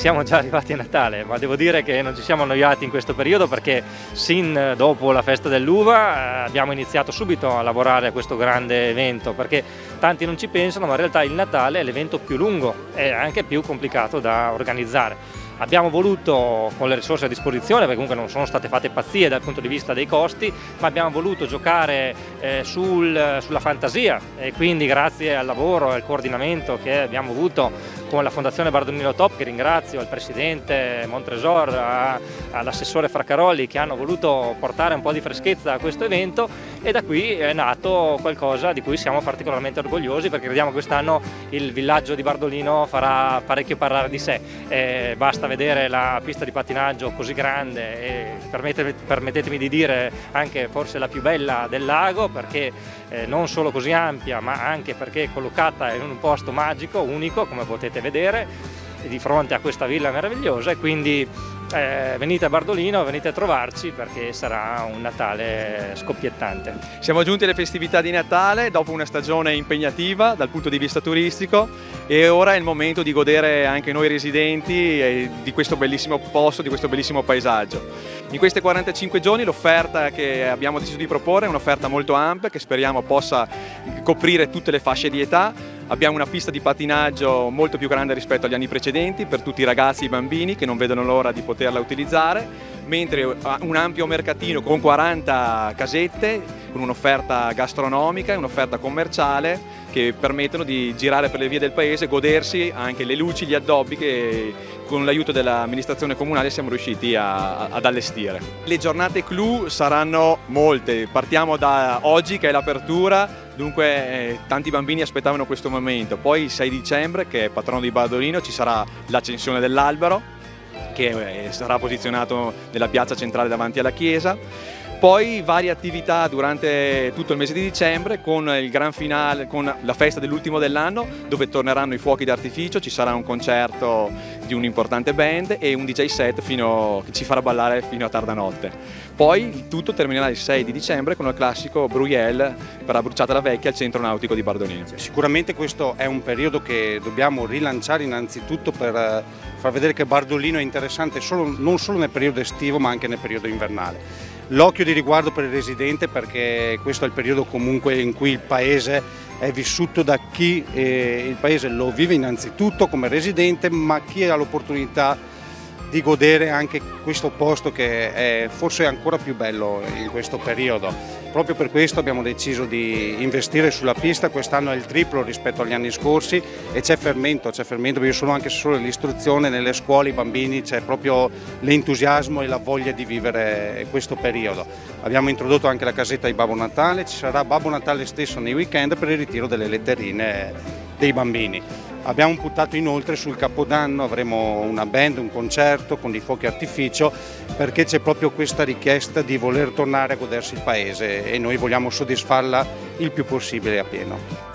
siamo già arrivati a Natale, ma devo dire che non ci siamo annoiati in questo periodo perché sin dopo la festa dell'uva eh, abbiamo iniziato subito a lavorare a questo grande evento perché tanti non ci pensano, ma in realtà il Natale è l'evento più lungo e anche più complicato da organizzare. Abbiamo voluto, con le risorse a disposizione, perché comunque non sono state fatte pazzie dal punto di vista dei costi, ma abbiamo voluto giocare eh, sul, sulla fantasia e quindi grazie al lavoro e al coordinamento che abbiamo avuto con la Fondazione Bardolino Top, che ringrazio, al Presidente Montresor, all'assessore Fraccarolli che hanno voluto portare un po' di freschezza a questo evento e da qui è nato qualcosa di cui siamo particolarmente orgogliosi perché crediamo che quest'anno il villaggio di Bardolino farà parecchio parlare di sé. Eh, basta vedere la pista di pattinaggio così grande e permettetemi di dire anche forse la più bella del lago perché eh, non solo così ampia ma anche perché è collocata in un posto magico, unico come potete vedere di fronte a questa villa meravigliosa e quindi eh, venite a Bardolino, venite a trovarci perché sarà un Natale scoppiettante. Siamo giunti alle festività di Natale dopo una stagione impegnativa dal punto di vista turistico e ora è il momento di godere anche noi residenti eh, di questo bellissimo posto, di questo bellissimo paesaggio. In questi 45 giorni l'offerta che abbiamo deciso di proporre è un'offerta molto ampia che speriamo possa coprire tutte le fasce di età Abbiamo una pista di pattinaggio molto più grande rispetto agli anni precedenti per tutti i ragazzi e i bambini che non vedono l'ora di poterla utilizzare, mentre un ampio mercatino con 40 casette, con un'offerta gastronomica e un'offerta commerciale che permettono di girare per le vie del paese, godersi anche le luci, gli addobbi che con l'aiuto dell'amministrazione comunale siamo riusciti a, ad allestire. Le giornate clou saranno molte, partiamo da oggi che è l'apertura, Dunque eh, tanti bambini aspettavano questo momento, poi il 6 dicembre che è patrono di Bardolino ci sarà l'accensione dell'albero che eh, sarà posizionato nella piazza centrale davanti alla chiesa poi varie attività durante tutto il mese di dicembre con il gran finale, con la festa dell'ultimo dell'anno dove torneranno i fuochi d'artificio, ci sarà un concerto di un'importante band e un DJ set fino, che ci farà ballare fino a tarda notte. Poi tutto terminerà il 6 di dicembre con il classico Bruyel per la bruciata la vecchia al centro nautico di Bardolino. Sicuramente questo è un periodo che dobbiamo rilanciare innanzitutto per eh, far vedere che Bardolino è interessante solo, non solo nel periodo estivo ma anche nel periodo invernale l'occhio di riguardo per il residente perché questo è il periodo comunque in cui il paese è vissuto da chi eh, il paese lo vive innanzitutto come residente ma chi ha l'opportunità di godere anche questo posto che è forse ancora più bello in questo periodo. Proprio per questo abbiamo deciso di investire sulla pista, quest'anno è il triplo rispetto agli anni scorsi e c'è fermento, c'è fermento, io sono anche solo l'istruzione nelle scuole, i bambini, c'è proprio l'entusiasmo e la voglia di vivere questo periodo. Abbiamo introdotto anche la casetta di Babbo Natale, ci sarà Babbo Natale stesso nei weekend per il ritiro delle letterine dei bambini. Abbiamo puntato inoltre sul Capodanno, avremo una band, un concerto con i fuochi artificio perché c'è proprio questa richiesta di voler tornare a godersi il paese e noi vogliamo soddisfarla il più possibile a pieno.